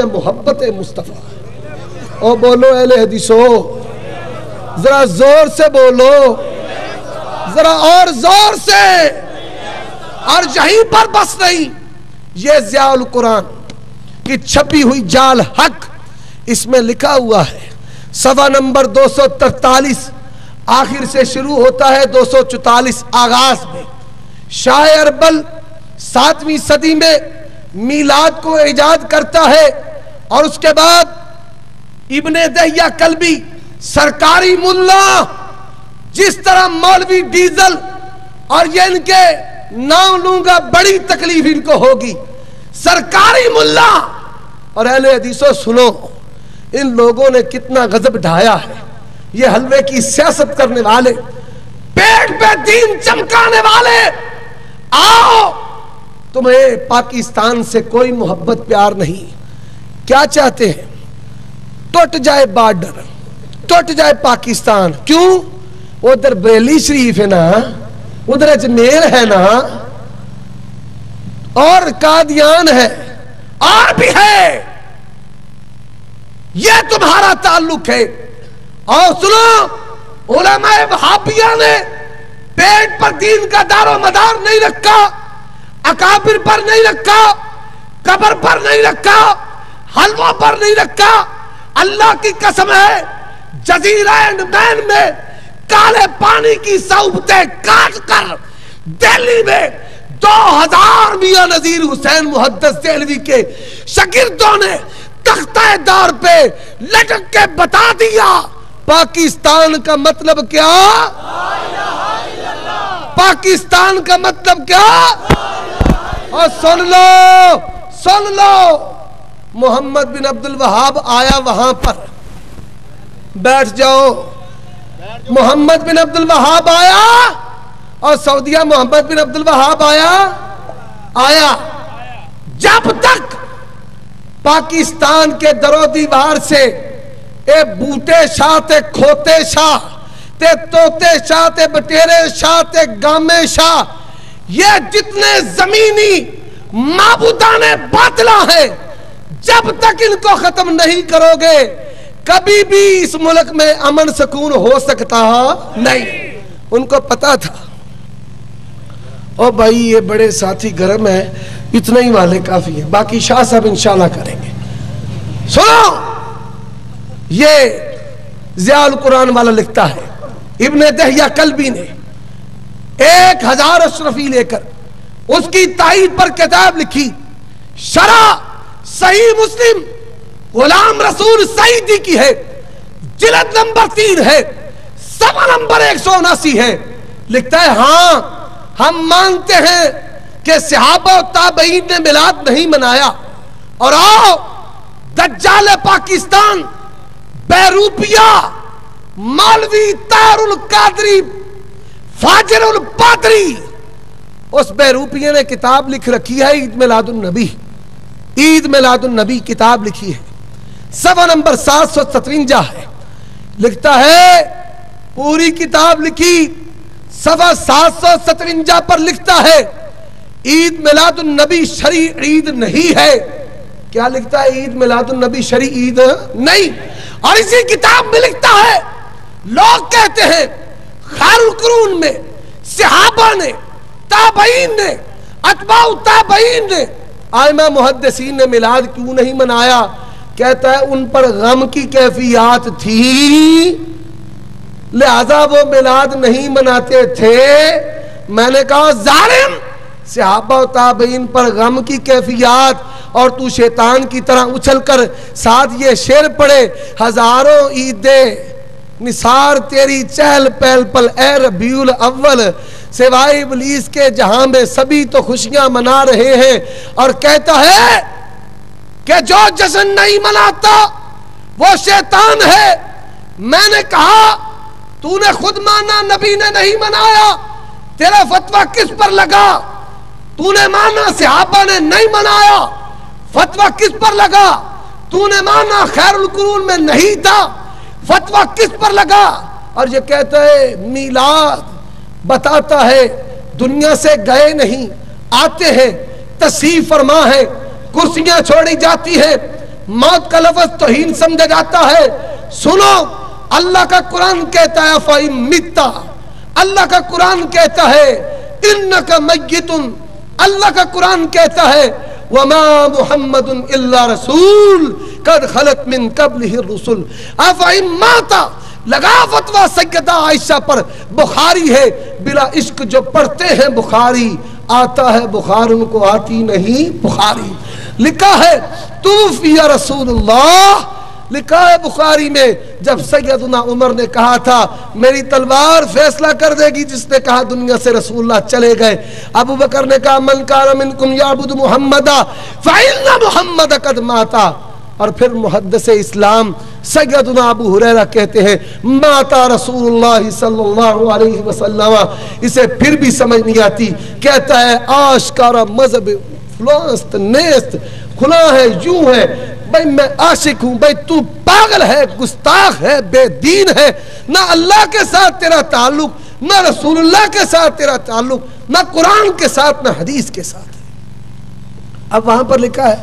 یہ محبت مصطفیٰ۔ او بولو اہل حدیثو، ذرا زور سے بولو، ذرا اور زور سے۔ اور یہیں پر بس نہیں، یہ ضیاء القرآن کی چھپی ہوئی جال حق اس میں لکھا ہوا ہے۔ سوا نمبر دو سو ترتالیس، آخر سے شروع ہوتا ہے دو سو چوتالیس آغاز میں۔ شاہ اربل ساتویں صدی میں میلاد کو ایجاد کرتا ہے۔ اور اس کے بعد ابن دہیا کلبی، سرکاری ملا، جس طرح مولوی ڈیزل اور یہ ان کے نام لوں گا، بڑی تکلیف ان کو ہوگی۔ سرکاری ملا، اور اہل حدیثو سنو، ان لوگوں نے کتنا غضب ڈھایا ہے۔ یہ حلوے کی سیاست کرنے والے، پیٹ پہ دین چمکانے والے، آؤ، تمہیں پاکستان سے کوئی محبت پیار نہیں۔ کیا چاہتے ہیں؟ ٹوٹ جائے بارڈر، ٹوٹ جائے پاکستان۔ کیوں؟ ادھر بریلی شریف ہے نا، ادھر اجمیر ہے نا، اور قادیان ہے، اور بھی ہے۔ یہ تمہارا تعلق ہے۔ اور سنو، علماء وہابیہ نے پیٹ پر دین کا دار و مدار نہیں رکھا، اکابر پر نہیں رکھا، قبر پر نہیں رکھا۔ حلوہ پر نہیں رکھا اللہ کی قسم ہے، جزیرہ مین میں کالے پانی کی صحبتیں کاٹ کر دہلی میں دو ہزار میاں نظیر حسین محدث دہلوی کے شگردوں نے تختہ دار پہ لٹک کے بتا دیا۔ پاکستان کا مطلب کیا؟ پاکستان کا مطلب کیا؟ اور سن لو سن لو۔ محمد بن عبد الوہاب آیا وہاں پر۔ بیٹھ جاؤ۔ محمد بن عبد الوہاب آیا اور سعودیہ محمد بن عبد الوہاب آیا۔ آیا۔ جب تک پاکستان کے درو دیوار سے اے بوٹے شاہ، تے کھوتے شاہ، تے توتے شاہ، تے بٹیرے شاہ، تے گامے شاہ، یہ جتنے زمینی معبودان باطلہ ہیں جب تک ان کو ختم نہیں کرو گے، کبھی بھی اس ملک میں امن سکون ہو سکتا نہیں۔ ان کو پتا تھا۔ او بھائی، یہ بڑے ساتھی گرم ہیں، اتنے ہی والے کافی ہیں۔ باقی شاہ صاحب انشاءاللہ کریں گے۔ سنو، یہ ضیاء القرآن والا لکھتا ہے۔ ابن دہیا کلبی نے ایک ہزار اشرفی لے کر اس کی تائید پر کتاب لکھی۔ شرح صحیح مسلم غلام رسول سعیدی کی ہے، جلد نمبر تین ہے، سوا نمبر ایک سو اناسی ہے۔ لکھتا ہے ہاں ہم مانتے ہیں کہ صحابہ و تابعین نے ملاد نہیں منایا۔ اور آؤ، دجال پاکستان بیروپیا مالوی تار القادری فاجر الپادری اس بیروپیے نے کتاب لکھ رکھی ہے عید میلاد النبی۔ عید میلاد النبی کتاب لکھی ہے۔ سوا نمبر سات سو سترنجا ہے۔ لکھتا ہے، پوری کتاب لکھی سوا سات سو سترنجا پر لکھتا ہے، عید میلاد النبی شری عید نہیں ہے۔ کیا لکھتا ہے عید میلاد النبی شری عید نہیں؟ اور اسی کتاب میں لکھتا ہے، لوگ کہتے ہیں خیر القرون میں، صحابہ نے، تابعین نے، اتباع تابعین نے آئمہ محدثین نے ملاد کیوں نہیں منایا؟ کہتا ہے ان پر غم کی کیفیات تھی۔ لہذا وہ ملاد نہیں مناتے تھے۔ میں نے کہا، ظالم! صحابہ و تابعین پر غم کی کیفیات اور تو شیطان کی طرح اچھل کر ساتھ یہ شیر پڑے ہزاروں عیدیں، نثار تیری چہل پہل پل، اے ربیع الاول سوائے ابلیس کے، جہاں میں سبھی تو خوشیاں منا رہے ہیں اور کہتا ہے کہ جو جشن نہیں مناتا، وہ شیطان ہے۔ میں نے کہا، تو نے خود مانا، نبی نے نہیں منایا۔ تیرا فتوہ کس پر لگا؟ تو نے مانا، صحابہ نے نہیں منایا۔ فتوہ کس پر لگا؟ تو نے مانا، خیر القرون میں نہیں تھا۔ فتوہ کس پر لگا؟ اور یہ کہتا ہے، میلاد بتاتا ہے، دنیا سے گئے نہیں، آتے ہیں تصیف فرما ہے، کرسیاں چھوڑی جاتی ہیں، موت کا لفظ توہین سمجھا جاتا ہے۔ سنو، اللہ کا قرآن کہتا ہے فَإِن مِتَّا۔ اللہ کا قرآن کہتا ہے اِنَّكَ مَيِّتٌ اللہ کا قرآن کہتا ہے، وَمَا مُحَمَّدٌ إِلَّا رَسُول، قَدْ خَلَتْ مِن قَبْلِهِ الرُّسُل۔ اَفَإِن مَاتَ لگا فتوہ سیدہ عائشہ پر بخاری ہے، بلا عشق جو پڑھتے ہیں بخاری، آتا ہے بخار، ان کو آتی نہیں بخاری۔ لکھا ہے، توفی رسول اللہ۔ لکھا ہے بخاری میں، جب سیدنا عمر نے کہا تھا، میری تلوار فیصلہ کر دے گی، جس نے کہا دنیا سے رسول اللہ چلے گئے۔ ابو بکر نے کہا، من کان منکم یعبد محمدا، فإن محمد قد ماتا اور پھر محدث اسلام سیدنا ابو حریرہ کہتے ہیں، ماتا رسول اللہ صلی اللہ علیہ وسلم، اسے پھر بھی سمجھ نہیں آتی، کہتا ہے آشکارا مذہب فلانست، نیست، کھلا ہے، یوں ہے بھئی میں عاشق ہوں بھئی تو پاگل ہے، گستاخ ہے، بے دین ہے، نہ اللہ کے ساتھ تیرا تعلق، نہ رسول اللہ کے ساتھ تیرا تعلق، نہ قرآن کے ساتھ، نہ حدیث کے ساتھ۔ اب وہاں پر لکھا ہے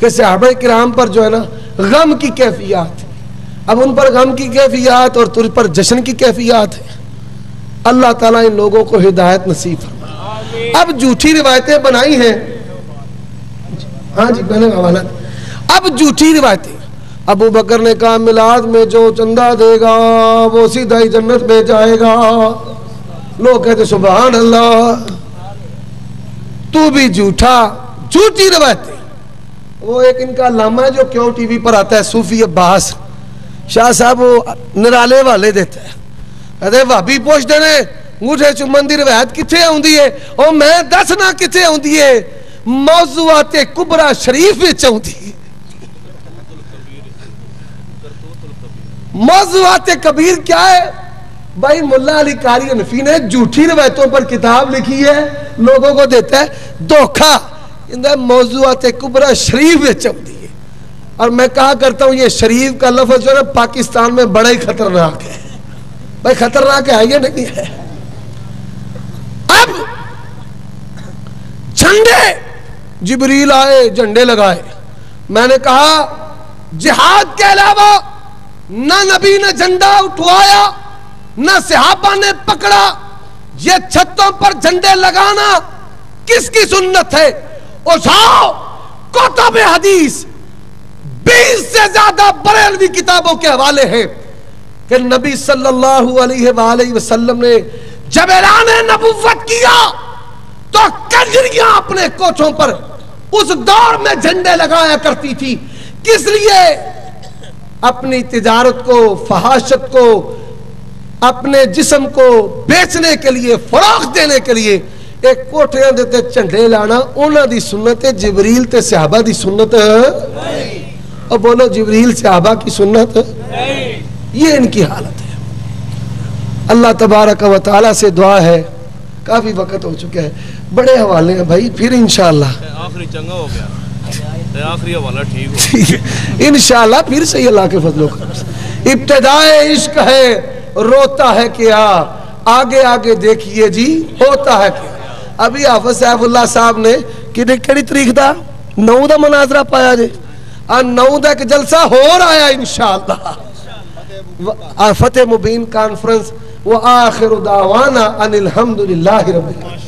کہ صحابہ کرام پر جو ہے نا غم کی کیفیات اب ان پر غم کی کیفیات اور تر پر جشن کی کیفیات ہے اللہ تعالیٰ ان لوگوں کو ہدایت نصیب فرمائے۔ اب جھوٹی روایتیں بنائی ہیں۔ ہاں جی نے حوالہ۔ اب جھوٹی روایتیں۔ ابو بکر نے کہا میلاد میں جو چندہ دے گا وہ سیدھا ہی جنت میں جائے گا۔ لوگ کہتے سبحان اللہ۔ تو بھی جھوٹا جھوٹی روایتیں۔ وہ ایک ان کا علامہ ہے جو کیوں ٹی وی پر آتا ہے، صوفی عباس۔ شاہ صاحب وہ نرالے والے دیتا ہے کہتے بھابی پوچھ دینے انگوٹھے چمن دی روایت کتھے ہوندی ہے؟ او میں دس نہ کتھے ہوندی ہے؟ موضوعات کبرا شریف وچ ہوندی ہے۔ موضوعات کبیر کیا ہے؟ بھائی ملا علی کاری انفی نے جھوٹی روایتوں پر کتاب لکھی ہے، لوگوں کو دیتا ہے دھوکھا اندر موضوعات کبرا شریف وچ ہوندی ہے۔ اور میں کہا کرتا ہوں، یہ شریف کا لفظ جو ہے پاکستان میں بڑا ہی خطرناک ہے۔ بھائی، خطرناک ہے، یہ نہیں ہے۔ اب جھنڈے جبریل آئے، جھنڈے لگائے۔ میں نے کہا، جہاد کے علاوہ نہ نبی نے جھنڈا اٹھوایا، نہ صحابہ نے پکڑا۔ یہ چھتوں پر جھنڈے لگانا کس کی سنت ہے؟ اٹھاؤ کتب حدیث، بیس سے زیادہ بریلوی کتابوں کے حوالے ہیں کہ نبی صلی اللہ علیہ وآلہ وسلم نے جب اعلان نبوت کیا تو کنجریاں اپنے کوچوں پر اس دور میں جھنڈے لگایا کرتی تھی۔ کس لیے؟ اپنی تجارت کو، فحاشت کو، اپنے جسم کو بیچنے کے لیے، فروغ دینے کے لیے۔ ایک کوٹھیاں دیتے چنڈے لانا اونا دی سنت جبریل تے صحابہ دی سنت۔ اور بولو جبریل صحابہ کی سنت؟ یہ ان کی حالت ہے۔ اللہ تبارک و تعالی سے دعا ہے۔ کافی وقت ہو چکا ہے۔ بڑے حوالے ہیں بھائی پھر انشاءاللہ۔ آخری چنگا ہو گیا۔ آخری حوالہ ٹھیک ہو انشاءاللہ پھر صحیح اللہ کے فضل و کرم سے۔ ابتدائے عشق ہے روتا ہے کیا؟ آگے آگے دیکھئے جی ہوتا ہے کیا؟ ابھی حافظ صاحب اللہ صاحب نے کہ کڑی تاریخ دا نو دا مناظرہ پایا جے۔ اور نو دا ایک جلسہ ہو رہا ہے انشاءاللہ فتح مبین کانفرنس وآخر دعوانا ان الحمدللہ رب العالمین۔